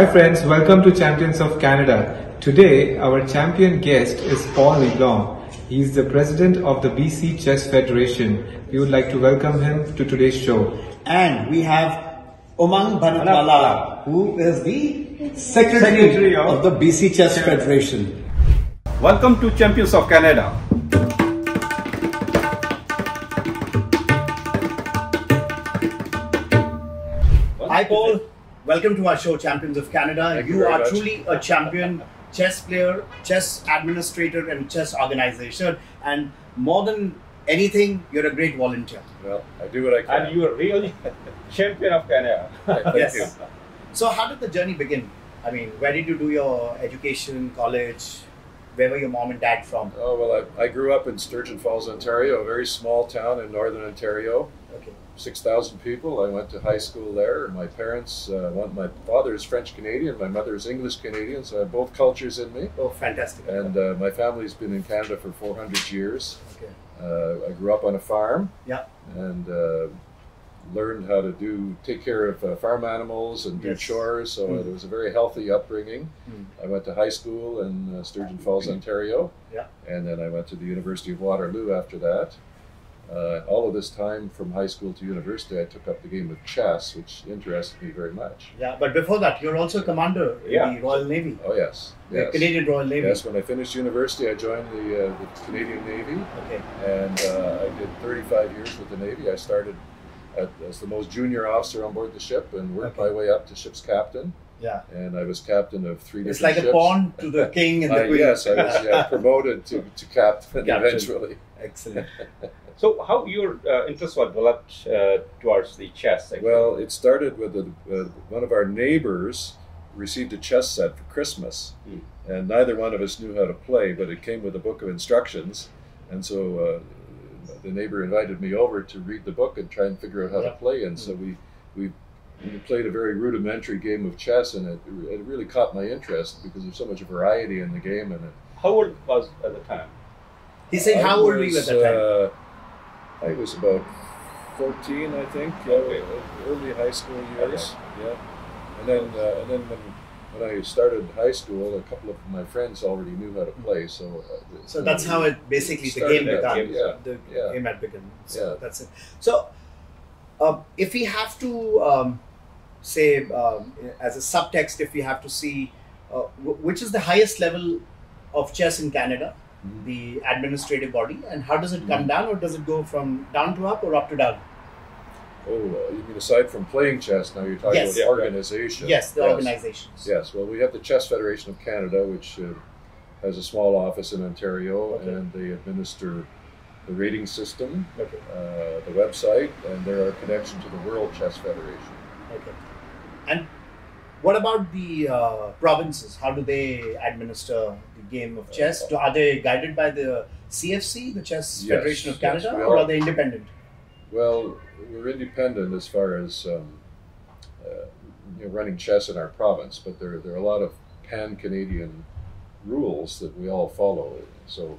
Hi friends, welcome to Champions of Canada. Today, our champion guest is Paul LeBlanc. He is the president of the BC Chess Federation. We would like to welcome him to today's show. And we have Umang Bhanatwala, who is the secretary, Secretary of- of the BC Chess Federation. Welcome to Champions of Canada. Hi, Paul. Welcome to our show, Champions of Canada. Thank you you are much. truly a champion chess player, chess administrator, and chess organizer. And more than anything, you're a great volunteer. Well, I do what I can. And you are really champion of Canada. Thank Yes. you. So, how did the journey begin? I mean, where did you do your education, college? Where were your mom and dad from? Oh well, I, I grew up in Sturgeon Falls, Ontario, a very small town in northern Ontario. Okay. Six thousand people. I went to high school there. My parents, uh, one, my father is French Canadian, my mother is English Canadian, so I have both cultures in me. Oh, fantastic. And uh, my family's been in Canada for 400 years. okay. Uh, I grew up on a farm. Yeah. And uh, learned how to do take care of uh, farm animals and do Yes. chores. So Mm. it was a very healthy upbringing. Mm. I went to high school in uh, Sturgeon Falls, Ontario. Yeah. And then I went to the University of Waterloo after that. Uh, all of this time from high school to university, I took up the game of chess, which interested me very much. Yeah, but before that, you're also a commander in Yeah. the Royal Navy, Oh yes, the yes. Canadian Royal Navy. Yes, when I finished university, I joined the, uh, the Canadian Navy. Okay. and uh, I did 35 years with the Navy. I started as the most junior officer on board the ship and worked Okay. my way up to ship's captain. Yeah. And I was captain of three It's different like a pawn to the king and the Uh, queen. yes, I was yeah, promoted to, to captain, Captain. eventually. Excellent. So, how your uh, interest was developed uh, towards the chess? actually? Well, it started with a, uh, one of our neighbors received a chess set for Christmas, Hmm. and neither one of us knew how to play, but it came with a book of instructions, and so uh, the neighbor invited me over to read the book and try and figure out how Yeah. to play, and so we we. We played a very rudimentary game of chess, and it, it really caught my interest because there's so much variety in the game. And it, how old was at the time? He's saying, I how old were you at the that time? Uh, I was about 14, I think, yeah, early high school years. Yeah, and then uh, and then when when I started high school, a couple of my friends already knew how to play, so uh, So that's how it basically the game that began. game, yeah, The yeah. game had begun. So Yeah. that's it. So, um, if we have to um, say, um, as a subtext, if we have to see uh, wh- which is the highest level of chess in Canada, Mhm. the administrative body, and how does it come Mhm. down, or does it go from down to up or up to down? Oh, uh, you mean aside from playing chess, now you're talking Yes. about organization. Yes, the organizations. Yes, well, we have the Chess Federation of Canada, which uh, has a small office in Ontario, Okay. and they administer the rating system, Okay. uh, the website, and they're our connection to the World Chess Federation. Okay. And what about the uh, provinces? How do they administer the game of chess? Do, are they guided by the CFC, the Chess Yes, Federation of Canada, or are. are they independent? Well, we're independent as far as um, uh, you know, running chess in our province, but there, there are a lot of pan Canadian rules that we all follow. So,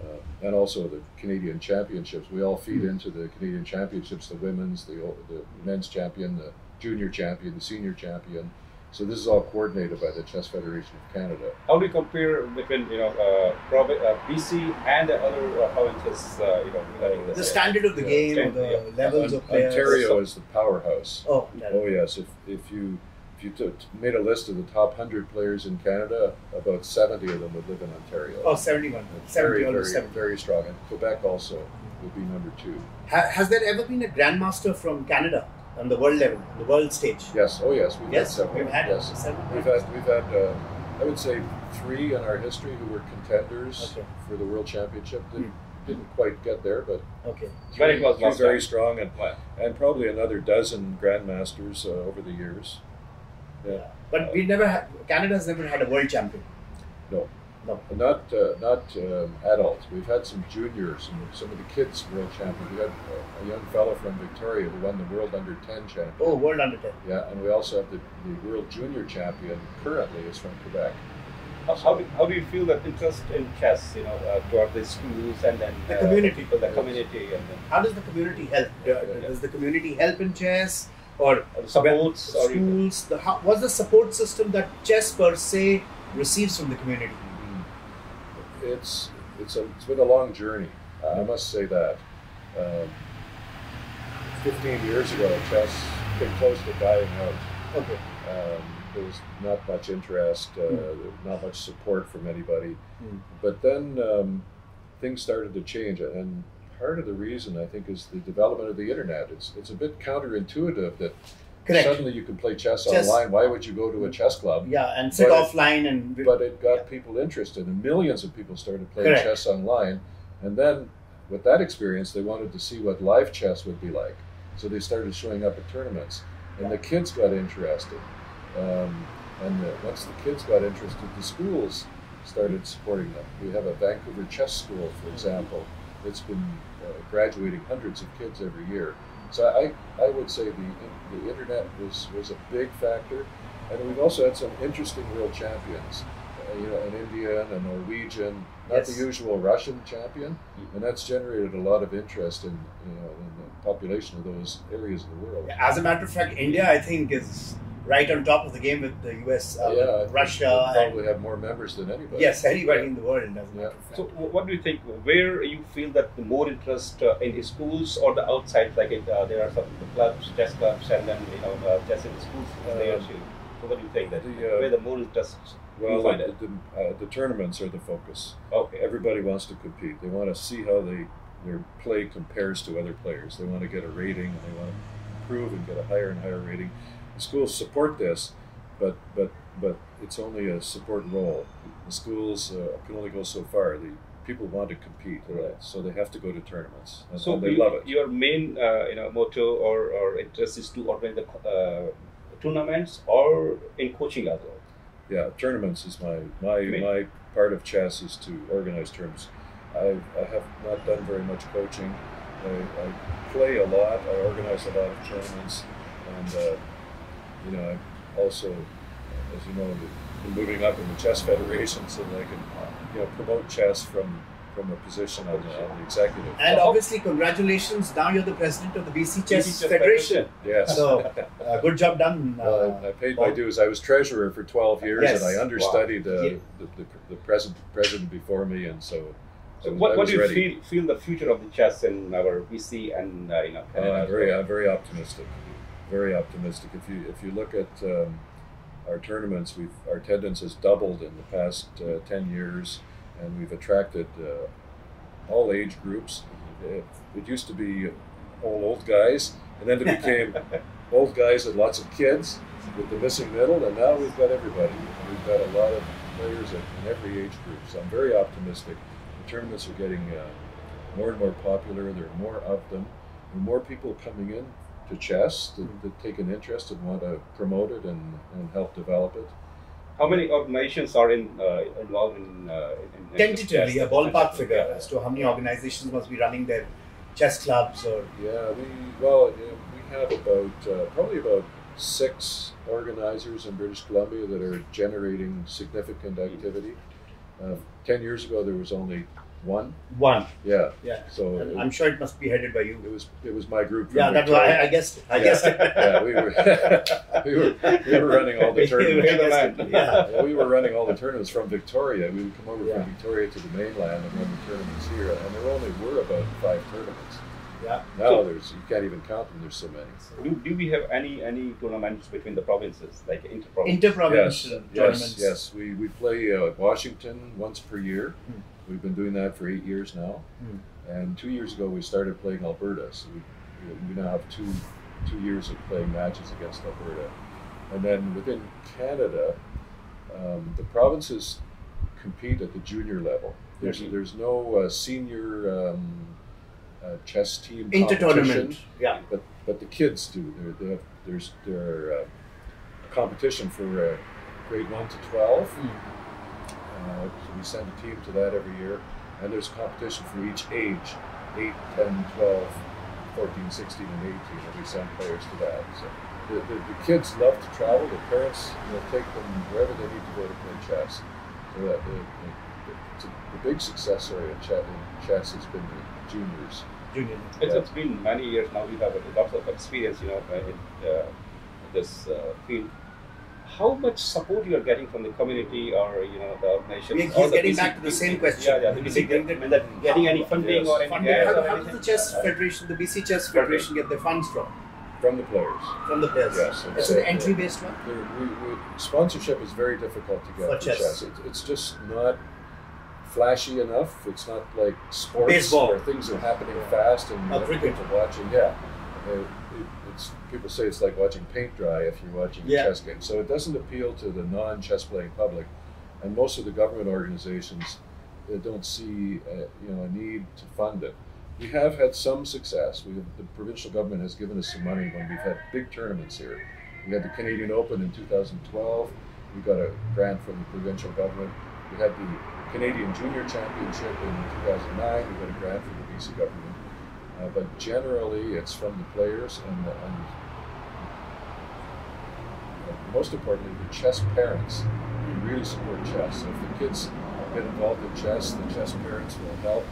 uh, and also the Canadian championships, we all feed into the Canadian championships the women's, the, the men's champion, the junior champion, the senior champion. So, this is all coordinated by the Chess Federation of Canada. How do you compare between you know uh, provi- uh, BC and the other uh, provinces? Uh, you know, regarding The this? standard of the Yeah, game, or standard, the levels of On- players. Ontario is the powerhouse. Oh. Oh yes, if, if you if you took, made a list of the top hundred players in Canada, about seventy of them would live in Ontario. oh 71. It's 70, very, almost very, 70. very strong. And Quebec also would be number two. Ha- has there ever been a grandmaster from Canada on the world level, the world stage? Yes, oh yes, we've Yes, had several. we've had yes, several. we've had we've had uh, I would say three in our history who were contenders Okay. for the world championship. Didn't, Hmm. didn't quite get there, but Okay. Very three- close three very time. strong, and Well, and probably another dozen grandmasters uh, over the years. Yeah. But we never had, Canada has never had a world champion. No. No. Not uh, not um, adults. We've had some juniors, some, some of the kids world champions. We had uh, a young fellow from Victoria who won the world under ten champion. Oh, world under 10. Yeah, and we also have the, the world junior champion. Currently, is from Quebec. how, how, do, how do you feel that interest in chess? You know, uh, toward the schools and then The uh, community. people, the community, and then How does the community help? Uh, Yeah. Does the community help in chess? or Or the supports or schools? The, how, what's the support system that chess per se receives from the community? It's it's a it's been a long journey. I must say that. Um, Fifteen years ago, chess came close to dying out. Okay. Um, there was not much interest, uh, Hmm. not much support from anybody. Hmm. But then um, things started to change, and part of the reason I think is the development of the internet. It's it's a bit counterintuitive that Correct. suddenly you can play chess, Chess- online. Why would you go to a chess club? Yeah, and sit But- offline and But it got Yeah. people interested, and millions of people started playing Correct. chess online. And then, with that experience, they wanted to see what live chess would be like. So they started showing up at tournaments, and the kids got interested. Um, and the, once the kids got interested, the schools started supporting them. We have a Vancouver chess school, for example. It's been uh, graduating hundreds of kids every year. So I, I would say the, the internet was, was a big factor. And we've also had some interesting world champions. Uh, you know, an Indian, a Norwegian, not Yes. the usual Russian champion, and that's generated a lot of interest in you know in the population of those areas of the world. As a matter of fact, India, I think, is right on top of the game with the US, uh, yeah, with think Russia, they and probably have more members than anybody. yes, anybody in the world. As a Yeah. matter of fact. So, what do you think? Where you feel that the more interest uh, in the schools or the outside? Like it, uh, there are some clubs, chess clubs, and then you know uh, chess in the schools is there Um, too. So, what do you think that the, uh, where the more interest? Well, you find the, it? the, uh, the tournaments are the focus. Okay. Everybody wants to compete. They want to see how they their play compares to other players. They want to get a rating and they want to improve and get a higher and higher rating. The schools support this, but but but it's only a support role. The schools uh, can only go so far. The people want to compete, Right. so they have to go to tournaments, So they you- love it. Your main, uh, you know, motto or, or interest is to organize the uh, tournaments or in coaching as well. Yeah, tournaments is my my Me. my part of chess is to organize tournaments. I, I have not done very much coaching. I, I play a lot. I organize a lot of tournaments, and uh, you know, I'm also, as you know, been moving up in the chess federation so that I can you know promote chess from from a position on the, on the executive. And obviously, congratulations! Now you're the president of the BC Chess BC Chess Federation. Yes. So, uh, good job done. Uh, Well, I, I paid my dues. I was treasurer for 12 years, Yes. and I understudied uh, Yeah. the, the, the president, president before me, and so. So what, what do you ready. feel feel the future of the chess in our BC and uh, you know? Uh, Canada I'm very. I'm very optimistic. Very optimistic. If you if you look at um, our tournaments, we've our attendance has doubled in the past uh, ten years, and we've attracted uh, all age groups. It, it used to be all old guys, and then it became old guys and lots of kids with the missing middle, and now we've got everybody. We've got a lot of players in, in every age group. So I'm very optimistic. The tournaments are getting uh, more and more popular. There are more of them, and more people coming in to chess that, that take an interest and want to promote it and, and help develop it. How many organizations are in uh, involved in, uh, in, in tentatively, chess? a ballpark figure as to how many organizations must be running their chess clubs or Yeah, we well, yeah, we have about uh, probably about six organizers in British Columbia that are generating significant activity. Uh, Ten years ago, there was only one. one. Yeah, Yeah, so and it, I'm sure it must be headed by you. it was it was my group. Yeah, that's why I, I guessed. I Yeah. guessed. yeah, we were we were we were running all the tournaments. I guessed yeah. Yeah, we were running all the tournaments from Victoria. We would come over Yeah. from Victoria to the mainland and run the tournaments here, and there only were about five tournaments. Yeah. Now So- there's you can't even count them. There's so many. Do, do we have any any tournaments between the provinces, like inter Yes, Interprovincial yes, tournaments. yes. We, we play uh, Washington once per year. Hmm. We've been doing that for eight years now. Hmm. And two years ago, we started playing Alberta. So we, we now have two two years of playing matches against Alberta. And then within Canada, um, the provinces compete at the junior level. There's Mhm. there's no uh, senior um, uh, chess team competition tournament. Yeah. but but the kids do. They're, they have there's there uh, competition for uh, grade one to twelve. Uh, so we send a team to that every year, and there's competition for each age 8, 10, 12, 14, 16, and 18, and we send players to that. So the, the, the kids love to travel. The parents you know, take them wherever they need to go to play chess. So that the, the, the, the big success area in chess, in chess has been the juniors. Junior. It's, it's been many years now. We have lots of experience, you know, in uh, this uh, field. How much support you are getting from the community or you know the organization? We- he's or getting BC back to the same question. Yeah, yeah. The He's BC, getting I the- mean, that getting any funding Yes. or any Funding. grants How, or how does the chess federation, the BC Chess Federation, get their funds from? From the players. From the players. Yes, It's it's an entry-based one. We, we, sponsorship is very difficult to get For for chess. chess. It, it's just not flashy enough. It's not like sports Baseball. where things are happening fast and you Or have cricket. people watching. Yeah, Uh, it, it's people say it's like watching paint dry if you're watching Yeah. a chess game. So it doesn't appeal to the non-chess playing public, and most of the government organizations don't see uh, you know a need to fund it. We have had some success. We have, the provincial government has given us some money when we've had big tournaments here. We had the Canadian Open in 2012. We got a grant from the provincial government. We had the Canadian Junior Championship in 2009. We got a grant from the BC government. Uh, but generally, it's from the players and, the, and most importantly, the chess parents who really support chess. So if the kids get involved in chess, the chess parents will help.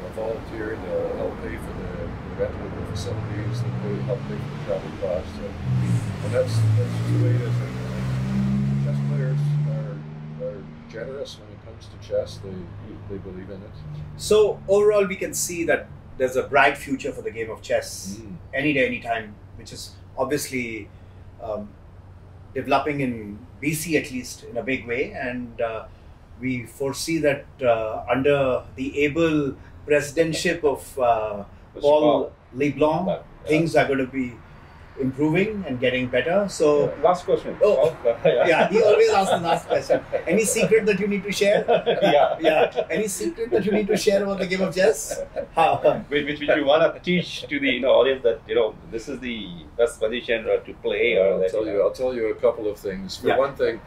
They'll volunteer. They'll help pay for the, rental of the facilities. They'll help pay for the travel costs. So, and that's that's just the way it is. Chess players are, are generous when it comes to chess. They they believe in it. So overall, we can see that there's a bright future for the game of chess. Mm. any day, anytime, which is obviously um, developing in BC at least in a big way. And uh, we foresee that uh, under the able presidentship of uh, Paul LeBlanc, things are going to be improving and getting better. So, last question. Oh. Paul. yeah, he always asks the last question. Any secret that you need to share? yeah. Yeah, any secret that you need to share about the game of chess? How? which, which, which you want to teach to the you know audience that you know this is the best position to play or I'll that, tell you. I'll tell you a couple of things. For Yeah. one thing,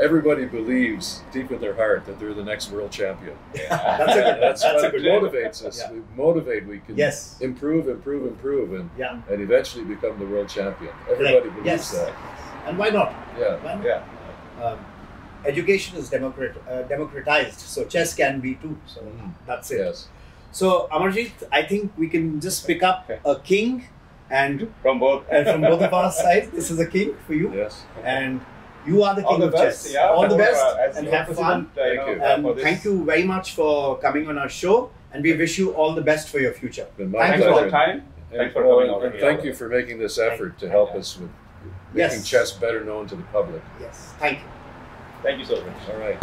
everybody believes deep in their heart that they're the next world champion. That's a good. That's, That's what a good. motivates us. Yeah. We motivate. We can Yes. improve, improve, improve, and, Yeah, and eventually become the world champion. Everybody believes Yes. that. and why not? Yeah. Why not? yeah. um, education is democrat, uh, democratized, so chess can be too. So Mm. that's it. Yes. So Amarjeet, I think we can just pick up a king, and, From both. and from both of our sides, this is a king for you, Yes. and you are the all king the of best. chess. Yeah. All the best, uh, and have fun. president, uh, you Thank you. And for thank you very much for coming on our show, and we wish you all the best for your future. Thank Thanks you. for the time. And, Thanks for coming over and thank you for making this effort to help us with making Yes. chess better known to the public. Yes, thank you. Thank you so much. All right.